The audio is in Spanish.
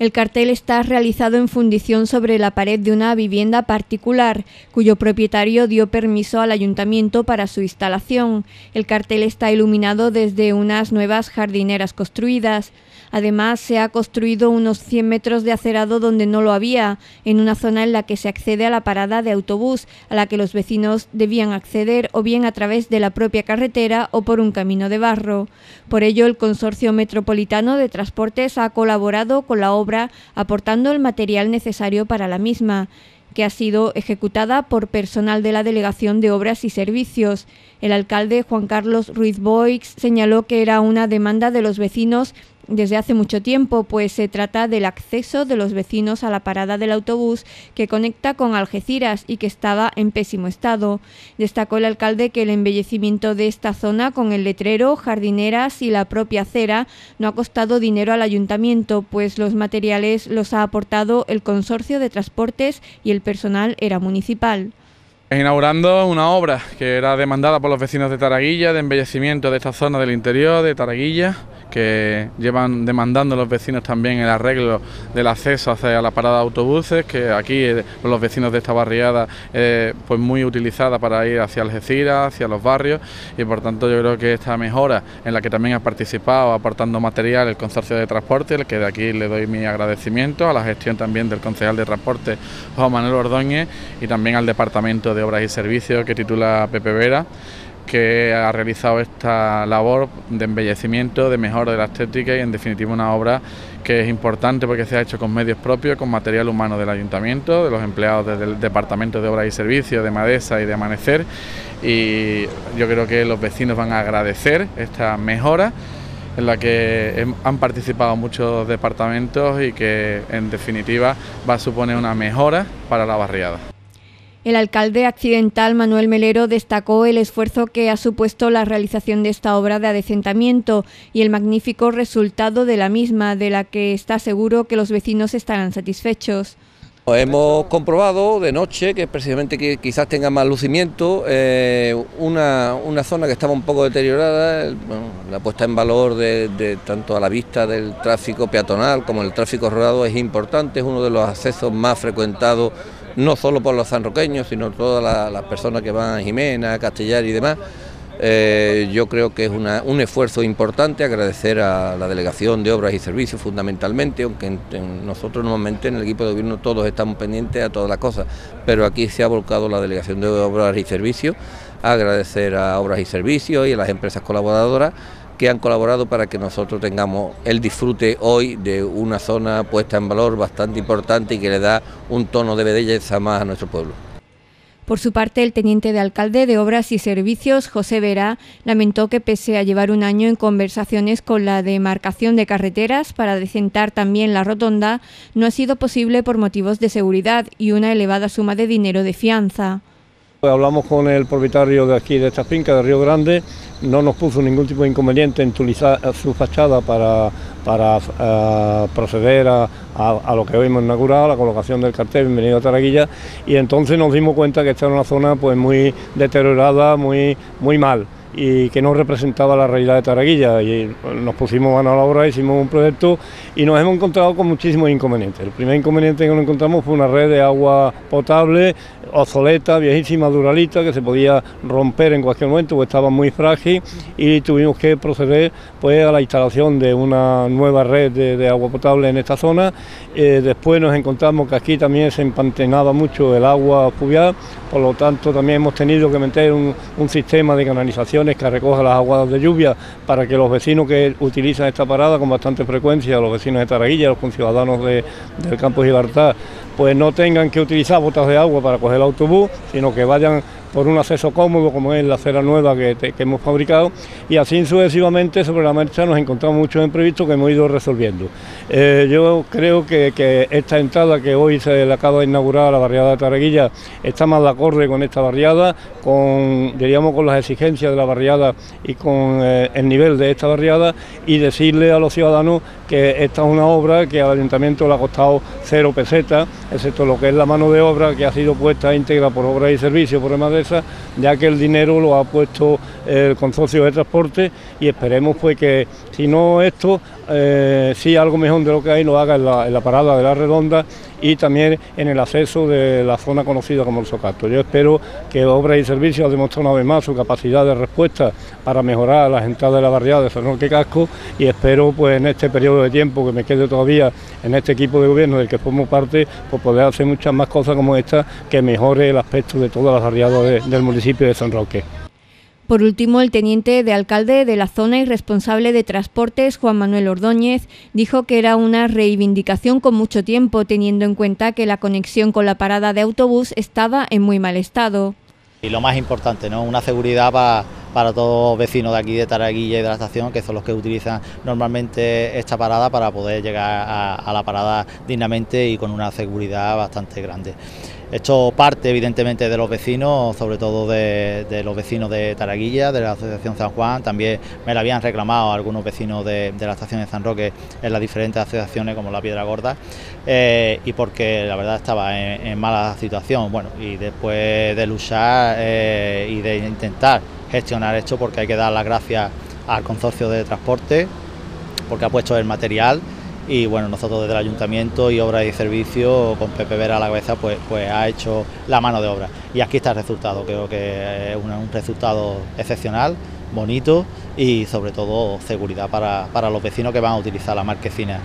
El cartel está realizado en fundición sobre la pared de una vivienda particular, cuyo propietario dio permiso al ayuntamiento para su instalación. El cartel está iluminado desde unas nuevas jardineras construidas. Además, se ha construido unos 100 metros de acerado donde no lo había, en una zona en la que se accede a la parada de autobús, a la que los vecinos debían acceder o bien a través de la propia carretera o por un camino de barro. Por ello, el Consorcio Metropolitano de Transportes ha colaborado con la obra aportando el material necesario para la misma que ha sido ejecutada por personal de la Delegación de Obras y Servicios. El alcalde Juan Carlos Ruiz Boix señaló que era una demanda de los vecinos desde hace mucho tiempo, pues se trata del acceso de los vecinos a la parada del autobús que conecta con Algeciras y que estaba en pésimo estado. Destacó el alcalde que el embellecimiento de esta zona con el letrero, jardineras y la propia acera no ha costado dinero al ayuntamiento, pues los materiales los ha aportado el consorcio de transportes y el personal era municipal. Inaugurando una obra que era demandada por los vecinos de Taraguilla, de embellecimiento de esta zona del interior de Taraguilla que llevan demandando los vecinos también el arreglo del acceso hacia la parada de autobuses, que aquí eh, los vecinos de esta barriada eh, pues muy utilizada para ir hacia Algeciras, hacia los barrios y por tanto yo creo que esta mejora en la que también ha participado aportando material el consorcio de transporte, el que de aquí le doy mi agradecimiento, a la gestión también del concejal de transporte Juan Manuel Ordóñez y también al departamento de obras y servicios que titula Pepe Vera que ha realizado esta labor de embellecimiento, de mejora de la estética y en definitiva una obra que es importante porque se ha hecho con medios propios, con material humano del ayuntamiento, de los empleados del Departamento de Obras y Servicios, de Madesa y de Amanecer y yo creo que los vecinos van a agradecer esta mejora en la que han participado muchos departamentos y que en definitiva va a suponer una mejora para la barriada. El alcalde accidental Manuel Melero destacó el esfuerzo que ha supuesto la realización de esta obra de adecentamiento y el magnífico resultado de la misma, de la que está seguro que los vecinos estarán satisfechos. Hemos comprobado de noche que precisamente que quizás tenga más lucimiento, eh, una, zona que estaba un poco deteriorada, la puesta en valor de, tanto a la vista del tráfico peatonal como el tráfico rodado es importante, es uno de los accesos más frecuentados no solo por los sanroqueños, sino todas las personas que van a Jimena, a Castellar y demás. Eh, yo creo que es un esfuerzo importante, agradecer a la Delegación de Obras y Servicios fundamentalmente, aunque nosotros normalmente en el equipo de gobierno todos estamos pendientes a todas las cosas, pero aquí se ha volcado la Delegación de Obras y Servicios, agradecer a Obras y Servicios y a las empresas colaboradoras que han colaborado para que nosotros tengamos el disfrute hoy de una zona puesta en valor bastante importante y que le da un tono de belleza más a nuestro pueblo. Por su parte, el teniente de alcalde de Obras y Servicios, José Vera, lamentó que pese a llevar un año en conversaciones con la demarcación de carreteras para decentar también la rotonda, no ha sido posible por motivos de seguridad y una elevada suma de dinero de fianza. Hablamos con el propietario de aquí, de esta finca, de Río Grande, no nos puso ningún tipo de inconveniente en utilizar su fachada para, para eh, proceder a, lo que hoy hemos inaugurado, la colocación del cartel Bienvenido a Taraguilla, y entonces nos dimos cuenta que esta era una zona pues muy deteriorada, muy, muy mal y que no representaba la realidad de Taraguilla. Y nos pusimos a la obra, hicimos un proyecto y nos hemos encontrado con muchísimos inconvenientes. El primer inconveniente que nos encontramos fue una red de agua potable obsoleta, viejísima, duralita, que se podía romper en cualquier momento, porque estaba muy frágil y tuvimos que proceder pues, a la instalación de una nueva red de, agua potable en esta zona. Eh, después nos encontramos que aquí también se empantenaba mucho el agua fluvial, por lo tanto también hemos tenido que meter un, sistema de canalizaciones que recoja las aguas de lluvia para que los vecinos que utilizan esta parada con bastante frecuencia, los vecinos de Taraguilla, los conciudadanos de, del campo Gibraltar, pues no tengan que utilizar botas de agua para coger el autobús, sino que vayan por un acceso cómodo como es la acera nueva que, hemos fabricado y así sucesivamente sobre la marcha nos encontramos muchos imprevistos que hemos ido resolviendo. Eh, yo creo que, esta entrada que hoy se le acaba de inaugurar la barriada de Taraguilla está más de acorde con esta barriada, con, diríamos, con las exigencias de la barriada y con eh, el nivel de esta barriada y decirle a los ciudadanos que esta es una obra que al ayuntamiento le ha costado cero pesetas, excepto lo que es la mano de obra que ha sido puesta íntegra por obras y servicios por el ya que el dinero lo ha puesto el consorcio de transporte y esperemos pues que si no esto, eh, algo mejor de lo que hay lo haga en la parada de la redonda y también en el acceso de la zona conocida como el Socato. Yo espero que Obras y Servicios ha demostrado una vez más su capacidad de respuesta para mejorar las entradas de la barriada de San Roque Casco y espero pues en este periodo de tiempo que me quede todavía en este equipo de gobierno del que formo parte, pues poder hacer muchas más cosas como esta que mejore el aspecto de todas las barriadas del municipio de San Roque. Por último, el teniente de alcalde de la zona y responsable de transportes, Juan Manuel Ordóñez, dijo que era una reivindicación con mucho tiempo, teniendo en cuenta que la conexión con la parada de autobús estaba en muy mal estado. Y lo más importante, ¿no? una seguridad para, para todos los vecinos de aquí de Taraguilla y de la estación, que son los que utilizan normalmente esta parada para poder llegar a, la parada dignamente y con una seguridad bastante grande. Esto parte evidentemente de los vecinos, sobre todo de, los vecinos de Taraguilla, de la Asociación San Juan, también me lo habían reclamado algunos vecinos de, la estación de San Roque en las diferentes asociaciones como la Piedra Gorda, eh, y porque la verdad estaba en, en, mala situación. Bueno, y después de luchar eh, y de intentar gestionar esto, porque hay que dar las gracias al consorcio de transporte, porque ha puesto el material y bueno, nosotros desde el Ayuntamiento y Obras y Servicios, con Pepe Vera a la cabeza, pues, pues ha hecho la mano de obra. Y aquí está el resultado, creo que es un, un resultado excepcional, bonito y sobre todo seguridad para, para los vecinos que van a utilizar la marquesina.